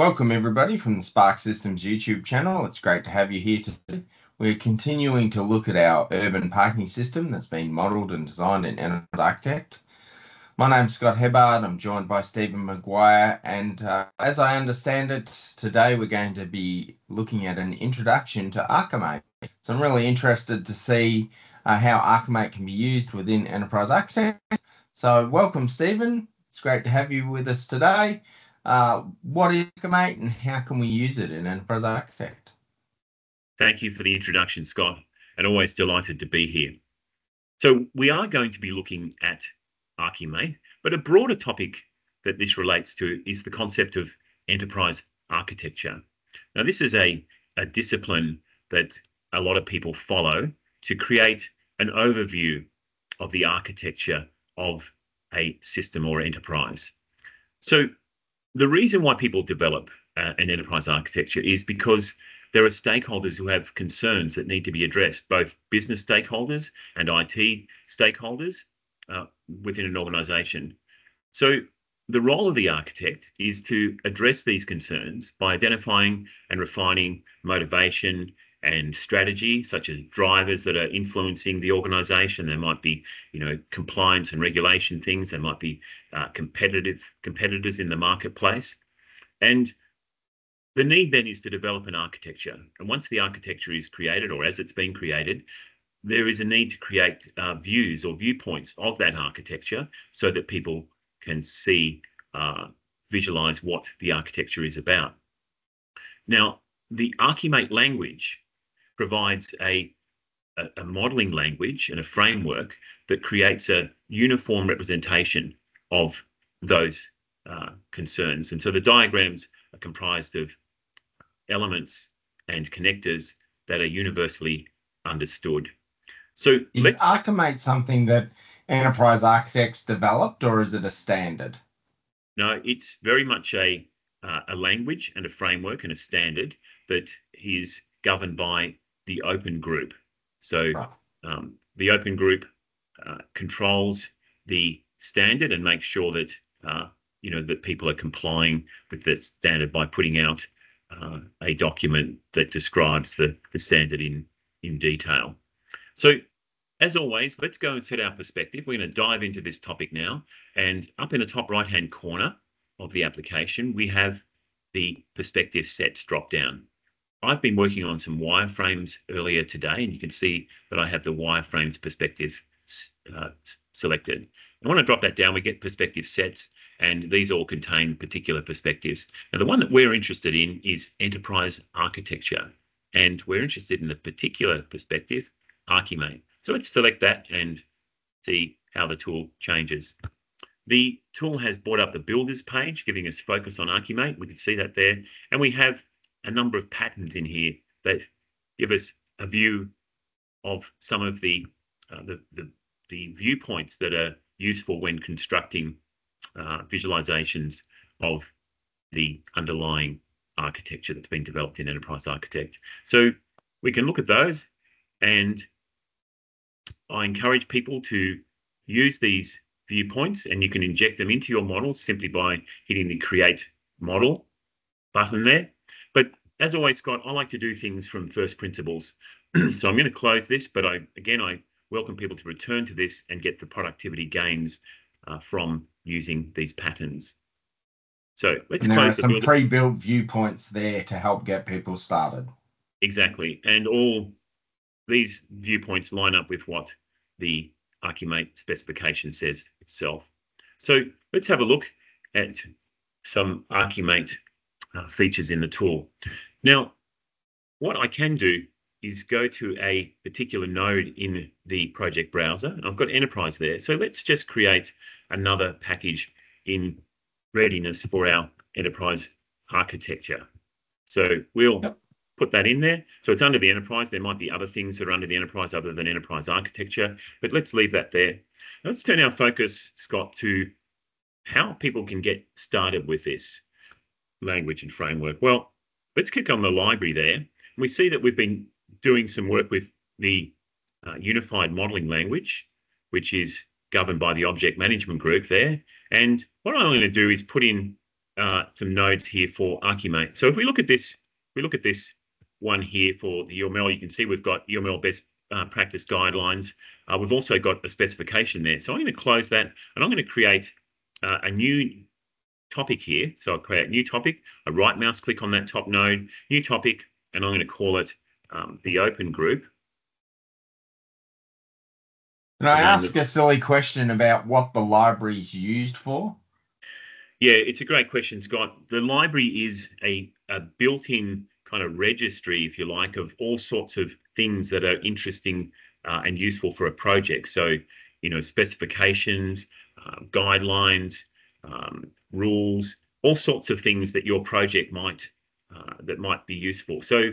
Welcome, everybody, from the Sparx Systems YouTube channel. It's great to have you here today. We're continuing to look at our urban parking system that's been modelled and designed in Enterprise Architect. My name's Scott Hebbard. I'm joined by Stephen Maguire, and uh, as I understand it, today we're going to be looking at an introduction to Archimate. So I'm really interested to see uh, how Archimate can be used within Enterprise Architect. So welcome, Stephen. It's great to have you with us today. Uh, what is Archimate and how can we use it in Enterprise Architect? Thank you for the introduction, Scott, and always delighted to be here. So we are going to be looking at Archimate, but a broader topic that this relates to is the concept of enterprise architecture. Now, this is a, a discipline that a lot of people follow to create an overview of the architecture of a system or enterprise. So the reason why people develop uh, an enterprise architecture is because there are stakeholders who have concerns that need to be addressed, both business stakeholders and IT stakeholders uh, within an organization. So the role of the architect is to address these concerns by identifying and refining motivation and strategy, such as drivers that are influencing the organization. There might be, you know, compliance and regulation things. There might be uh, competitive competitors in the marketplace, and the need then is to develop an architecture. And once the architecture is created, or as it's been created, there is a need to create uh, views or viewpoints of that architecture so that people can see, uh, visualize what the architecture is about. Now, the Archimate language provides a, a, a modeling language and a framework that creates a uniform representation of those uh, concerns. And so the diagrams are comprised of elements and connectors that are universally understood. So is Archimate something that enterprise architects developed, or is it a standard? No, it's very much a uh, a language and a framework and a standard that is governed by the open group. So um, the open group uh, controls the standard and makes sure that uh, you know that people are complying with the standard by putting out uh, a document that describes the, the standard in in detail. So as always, let's go and set our perspective. We're going to dive into this topic now. And up in the top right hand corner of the application, we have the perspective sets drop down. I've been working on some wireframes earlier today, and you can see that I have the wireframes perspective uh, selected. I want to drop that down. We get perspective sets, and these all contain particular perspectives. Now, the one that we're interested in is enterprise architecture, and we're interested in the particular perspective, Archimate. So let's select that and see how the tool changes. The tool has brought up the builders page, giving us focus on Archimate. We can see that there. And we have a number of patterns in here that give us a view of some of the, uh, the, the, the, viewpoints that are useful when constructing uh, visualizations of the underlying architecture that's been developed in Enterprise Architect. So we can look at those and I encourage people to use these viewpoints and you can inject them into your models simply by hitting the create model button there. As always, Scott, I like to do things from first principles. so I'm going to close this, but I again, I welcome people to return to this and get the productivity gains uh, from using these patterns. So let's and there close are some pre-built viewpoints there to help get people started. Exactly, and all these viewpoints line up with what the Archimate specification says itself. So let's have a look at some Archimate uh, features in the tool. Now, what I can do is go to a particular node in the project browser. I've got enterprise there. So let's just create another package in readiness for our enterprise architecture. So we'll yep. put that in there. So it's under the enterprise. There might be other things that are under the enterprise other than enterprise architecture, but let's leave that there. Now let's turn our focus, Scott, to how people can get started with this language and framework. Well, let's click on the library there. We see that we've been doing some work with the uh, unified modeling language, which is governed by the object management group there. And what I'm going to do is put in uh, some nodes here for Archimate. So if we look at this, we look at this one here for the UML, you can see we've got UML best uh, practice guidelines. Uh, we've also got a specification there. So I'm going to close that and I'm going to create uh, a new topic here. So I'll create a new topic, I right mouse click on that top node, new topic, and I'm going to call it um, the open group. Can I ask a silly question about what the library is used for? Yeah, it's a great question, Scott. The library is a, a built-in kind of registry, if you like, of all sorts of things that are interesting uh, and useful for a project. So, you know, specifications, uh, guidelines, um, rules, all sorts of things that your project might uh, that might be useful. So,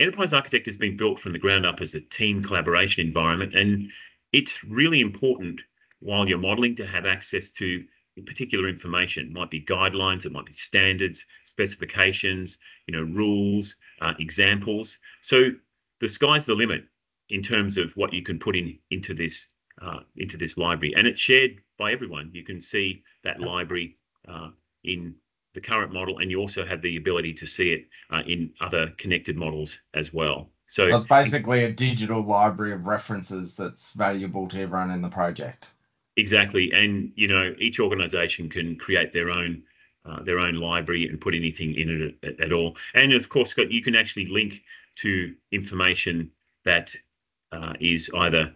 Enterprise Architect has been built from the ground up as a team collaboration environment, and it's really important while you're modeling to have access to particular information. It might be guidelines, it might be standards, specifications, you know, rules, uh, examples. So the sky's the limit in terms of what you can put in into this uh, into this library, and it's shared by everyone. You can see that library uh, in the current model, and you also have the ability to see it uh, in other connected models as well. So, so it's basically a digital library of references that's valuable to everyone in the project. Exactly, and you know each organisation can create their own uh, their own library and put anything in it at, at, all. And of course, you can actually link to information that uh, is either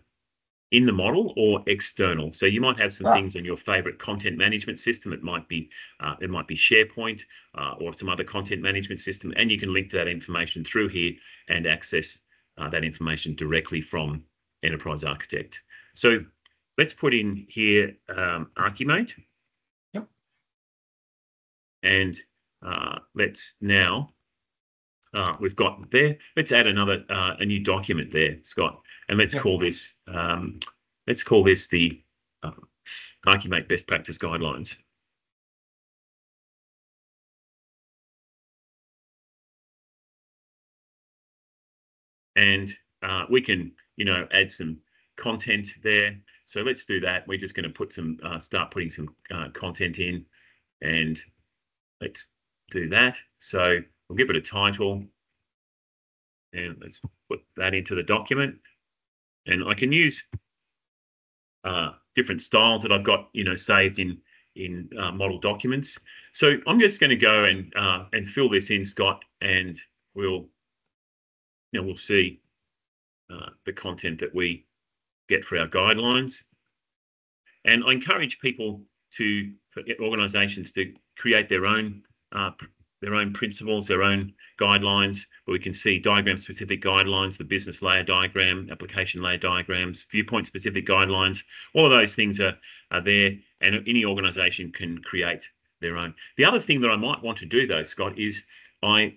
in the model or external. So you might have some things on your favorite content management system. It might be uh, it might be SharePoint uh, or some other content management system, and you can link to that information through here and access uh, that information directly from Enterprise Architect. So let's put in here um, Archimate. Yep. And uh, let's now uh, we've got there. Let's add another uh, a new document there, Scott and let's call this um, let's call this the uh, Archimate best practice guidelines. And uh, we can, you know, add some content there. So let's do that. We're just going to put some, uh, start putting some uh, content in, and let's do that. So we'll give it a title, and let's put that into the document and I can use uh, different styles that I've got, you know, saved in in uh, model documents. So I'm just going to go and uh, and fill this in, Scott, and we'll you know we'll see uh, the content that we get for our guidelines. And I encourage people to, organisations to create their own uh, their own principles, their own guidelines, where we can see diagram specific guidelines, the business layer diagram, application layer diagrams, viewpoint specific guidelines. All of those things are, are there, and any organization can create their own. The other thing that I might want to do, though, Scott, is I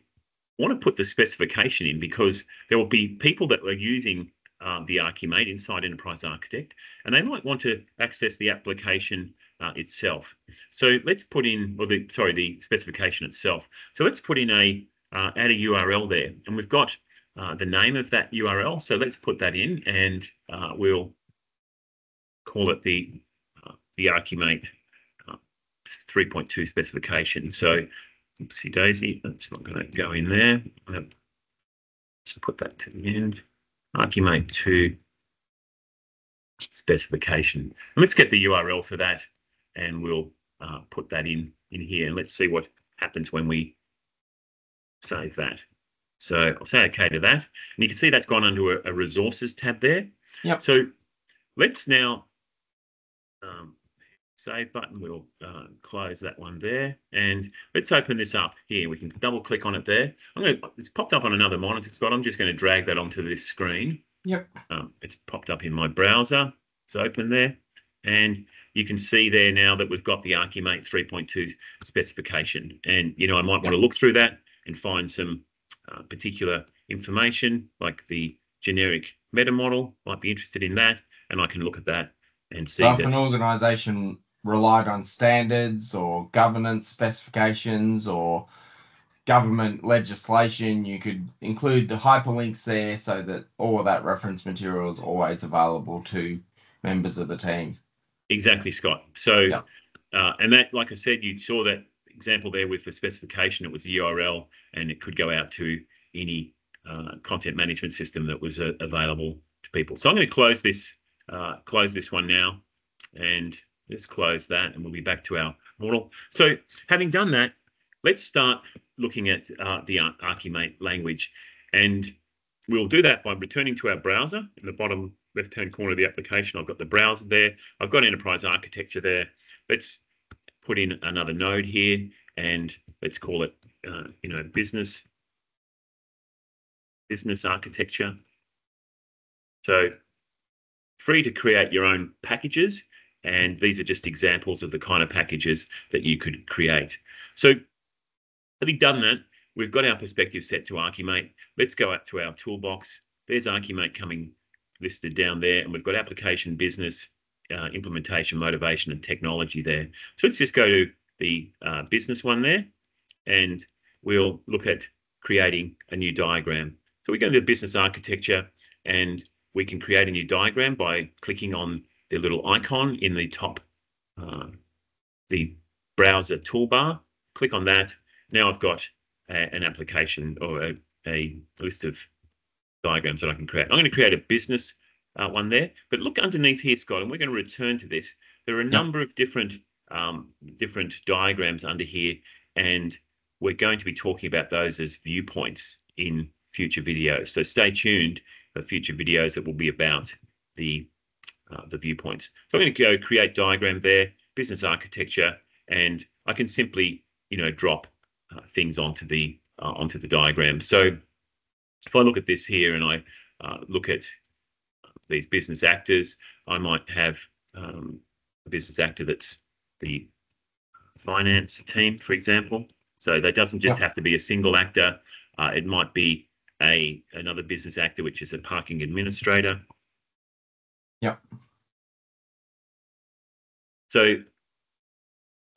want to put the specification in because there will be people that are using uh, the Archimate inside Enterprise Architect, and they might want to access the application uh, itself. So let's put in, or the sorry, the specification itself. So let's put in a uh, add a URL there, and we've got uh, the name of that URL. So let's put that in, and uh, we'll call it the uh, the Archimate uh, 3.2 specification. So, oopsie daisy, that's not going to go in there. Let's put that to the end. Archimate 2 specification. And let's get the URL for that and we'll uh, put that in in here and let's see what happens when we save that. So I'll say OK to that. And you can see that's gone under a, a resources tab there. Yep. So let's now um, save button. We'll uh, close that one there. And let's open this up here. We can double click on it there. I'm going to, it's popped up on another monitor, Scott. I'm just going to drag that onto this screen. Yep. Um, it's popped up in my browser. It's open there. And you can see there now that we've got the Archimate 3.2 specification. And, you know, I might want to look through that and find some uh, particular information like the generic meta model, might be interested in that. And I can look at that and see. So if an organization relied on standards or governance specifications or government legislation, you could include the hyperlinks there so that all of that reference material is always available to members of the team. Exactly, Scott. So, yeah. uh, and that, like I said, you saw that example there with the specification, it was the URL and it could go out to any uh, content management system that was uh, available to people. So I'm going to close this, uh, close this one now and let's close that and we'll be back to our model. So having done that, let's start looking at uh, the Archimate language and we'll do that by returning to our browser in the bottom left hand corner of the application. I've got the browser there. I've got enterprise architecture there. Let's put in another node here and let's call it, uh, you know, business, business architecture. So free to create your own packages. And these are just examples of the kind of packages that you could create. So having done that, we've got our perspective set to Archimate. Let's go up to our toolbox. There's Archimate coming listed down there, and we've got application business, uh, implementation, motivation, and technology there. So let's just go to the uh, business one there, and we'll look at creating a new diagram. So we go to the business architecture, and we can create a new diagram by clicking on the little icon in the top, uh, the browser toolbar. Click on that. Now I've got a, an application or a, a list of diagrams that I can create. I'm going to create a business uh, one there, but look underneath here, Scott, and we're going to return to this. There are a number of different um, different diagrams under here, and we're going to be talking about those as viewpoints in future videos. So stay tuned for future videos that will be about the uh, the viewpoints. So I'm going to go create diagram there, business architecture, and I can simply you know drop uh, things onto the uh, onto the diagram. So if I look at this here and I uh, look at these business actors, I might have um, a business actor that's the finance team, for example. So that doesn't just yeah. have to be a single actor. Uh, it might be a another business actor, which is a parking administrator. Yeah. So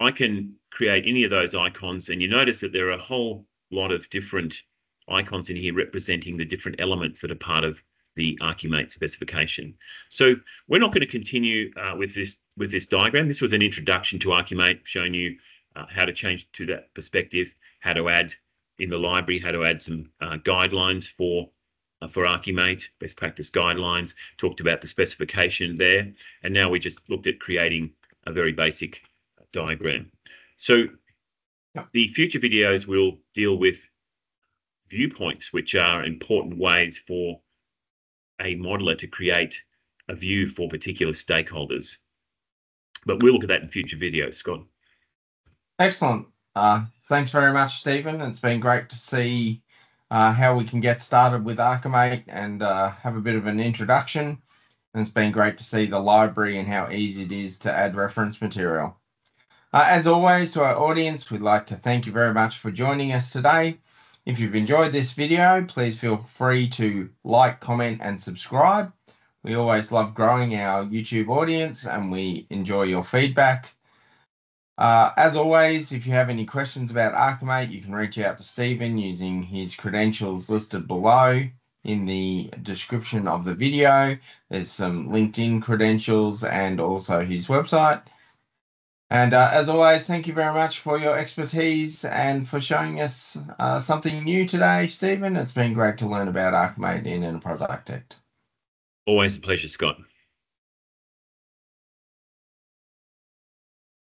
I can create any of those icons, and you notice that there are a whole lot of different icons in here representing the different elements that are part of the Archimate specification. So we're not going to continue uh, with this with this diagram. This was an introduction to Archimate, showing you uh, how to change to that perspective, how to add in the library, how to add some uh, guidelines for uh, for Archimate, best practice guidelines, talked about the specification there, and now we just looked at creating a very basic diagram. So the future videos will deal with viewpoints, which are important ways for a modeler to create a view for particular stakeholders. But we'll look at that in future videos, Scott. Excellent. Uh, thanks very much, Stephen. It's been great to see uh, how we can get started with Archimate and uh, have a bit of an introduction. And it's been great to see the library and how easy it is to add reference material. Uh, as always, to our audience, we'd like to thank you very much for joining us today. If you've enjoyed this video, please feel free to like, comment, and subscribe. We always love growing our YouTube audience and we enjoy your feedback. Uh, as always, if you have any questions about Archimate, you can reach out to Stephen using his credentials listed below in the description of the video. There's some LinkedIn credentials and also his website. And uh, as always, thank you very much for your expertise and for showing us uh, something new today, Stephen. It's been great to learn about Archimate in Enterprise Architect. Always a pleasure, Scott.